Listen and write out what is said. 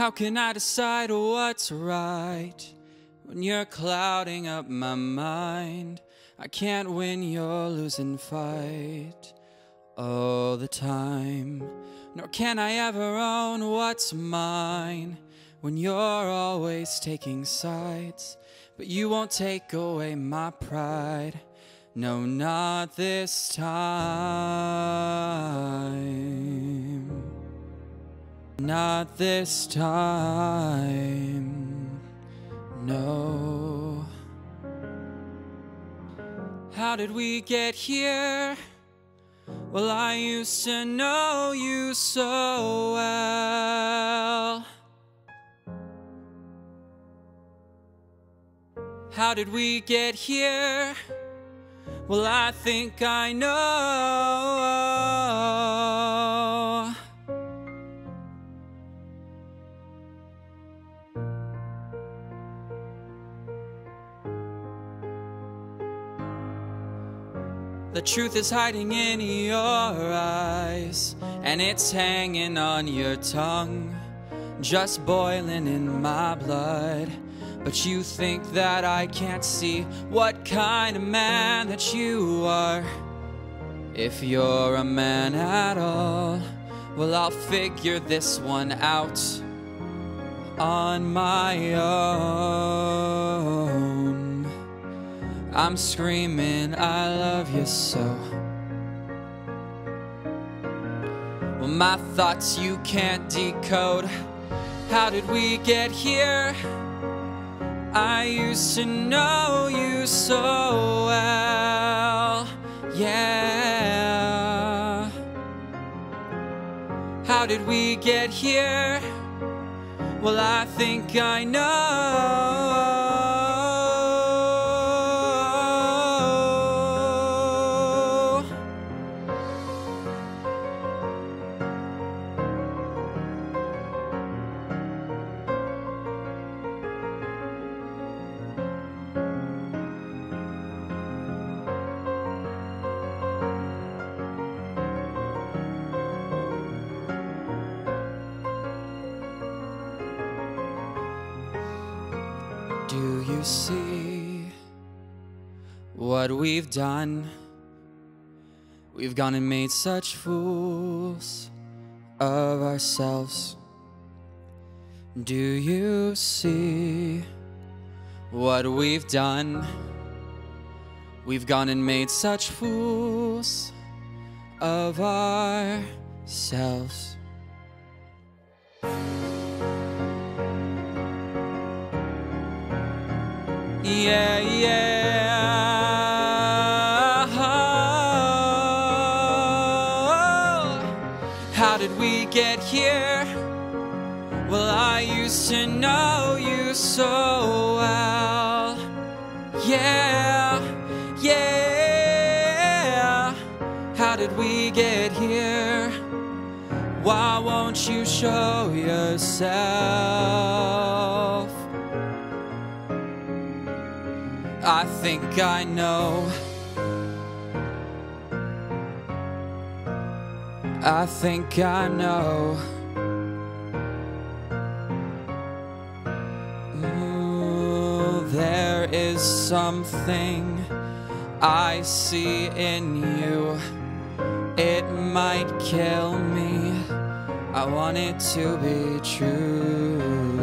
How can I decide what's right when you're clouding up my mind? I can't win your losing fight all the time. Nor can I ever own what's mine when you're always taking sides. But you won't take away my pride. No, not this time. Not this time. No. How did we get here? Well, I used to know you so well. How did we get here? Well, I think I know. The truth is hiding in your eyes, and it's hanging on your tongue, just boiling in my blood. But you think that I can't see what kind of man that you are. If you're a man at all, well, I'll figure this one out on my own. I'm screaming, I love you so. Well, my thoughts you can't decode. How did we get here? I used to know you so well, yeah. How did we get here? Well, I think I know. You see what we've done? We've gone and made such fools of ourselves. Do you see what we've done? We've gone and made such fools of ourselves. Yeah, yeah. Oh. How did we get here? Well, I used to know you so well. Yeah, yeah. How did we get here? Why won't you show yourself? I think I know. I think I know. Ooh, there is something I see in you. It might kill me. I want it to be true.